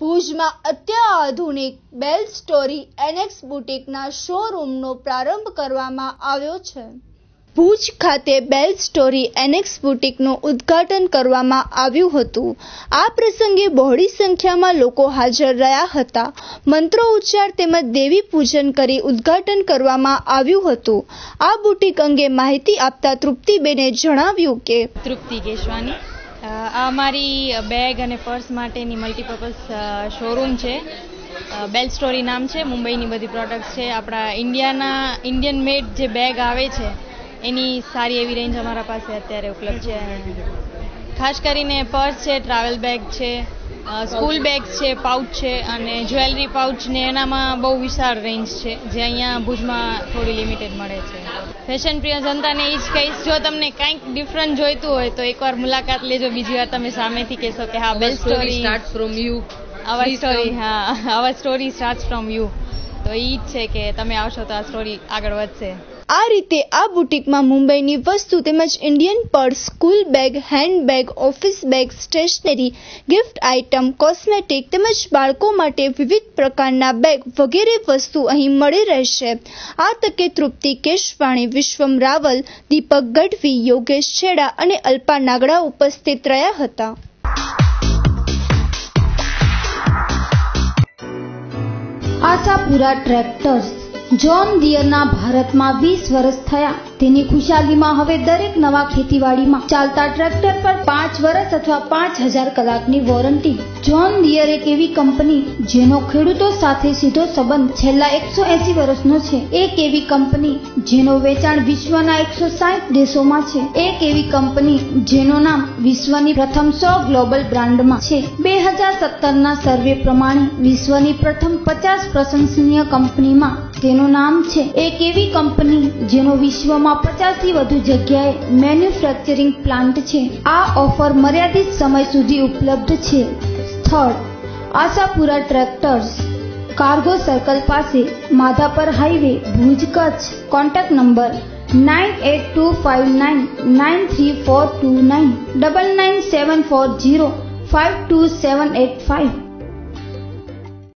ભુજમાં અત્યાધુનિક બેલ story annex બુટીકના શોરૂમનો પ્રારંભ કરવામાં આવ્યો છે. ભુજ ખાતે બેલ સ્ટોરી એનેક્સ બુટીકનું ઉદ્ઘાટન કરવામાં આવ્યું હતું. આ પ્રસંગે બહોળી સંખ્યામાં લોકો હાજર રહ્યા હતા. મંત્રો ઉચ્ચાર તેમજ દેવી પૂજન કરી ઉદ્ઘાટન કરવામાં આવ્યું હતું. આ બુટીક અંગે માહિતી આપતા તૃપ્તિબેને જણાવ્યું કે તૃપ્તિ કેશવાની. આ અમારી બેગ અને પર્સ માટેની મલ્ટીપર્પઝ શોરૂમ છે. બેલ સ્ટોરી નામ છે, મુંબઈની બધી પ્રોડક્ટ્સ છે. આપણા ઇન્ડિયાના ઇન્ડિયન મેડ જે બેગ આવે છે, એની સારી એવી રેન્જ અમારા પાસે અત્યારે ઉપલબ્ધ છે. ખાસ કરીને પર્સ છે ટ્રાવેલ બેગ છે. સ્કૂલ બેગ્સ છે પાઉચ છે અને જ્વેલરી પાઉચ ને એનામાં બહુ વિશાળ રેન્જ છે જે અહીંયા ભુજમાં થોડી લિમિટેડ મળે છે. ફેશન પ્રિય જનતાને એ જ કહીશ જો તમને કંઈક ડિફરન્ટ જોઈતું હોય તો એકવાર મુલાકાત લેજો બીજી વાર તમે સામેથી કહેશો કે હા best story from you. Our story હા our story start from you તો એ જ છે કે તમે આવશો તો આ સ્ટોરી આગળ વધશે. આ રીતે આ બુટીકમાં મુંબઈની વસ્તુ તેમજ Indian purse, school bag, handbag, office bag, stationery, gift item, cosmetic તેમજ બાળકો માટે વિવિધ પ્રકારના બેગ વગેરે વસ્તુ અહીં મળી રહેશે. આ તકે તૃપ્તિ કેશવાણી, વિશ્વમ રાવલ, દીપક ગઢવી, યોગેશ છેડા અને અલ્પા નાગડા ઉપસ્થિત રહ્યા હતા. આશાપુરા ટ્રેક્ટર્સ જોન દિયરના ભારતમાં વીસ વર્ષ થયા. તેની ખુશાલીમાં હવે દરેક નવા ખેતીવાડીમાં ચાલતા ટ્રેક્ટર પર પાંચ વર્ષ અથવા પાંચ હજાર કલાકની વોરંટી. જોન દિયર એક એવી કંપની જેનો ખેડૂતો સાથે સીધો સંબંધ છેલ્લા એકસો એસી વર્ષનો છે. એક એવી કંપની જેનો વેચાણ વિશ્વના એકસો સાઠ દેશોમાં છે. એક એવી કંપની જેનું નામ વિશ્વની પ્રથમ સો ગ્લોબલ બ્રાન્ડમાં છે. બે હજાર સત્તરના સર્વે પ્રમાણે વિશ્વની પ્રથમ પચાસ પ્રશંસનીય કંપનીમાં તેનું નામ છે એક એવી કંપની જેનો વિશ્વમાં પચાસથી વધુ જગ્યાએ મેન્યુફેક્ચરિંગ પ્લાન્ટ છે. આ ઓફર મર્યાદિત સમય સુધી ઉપલબ્ધ છે. સ્થળ, આશાપુરા ટ્રેક્ટર્સ, કાર્ગો સર્કલ પાસે, Madhapar highway, Bhuj Kutch. Contact number nine eight two five nine nine three four two nine. Double nine seven four zero five two seven eight five.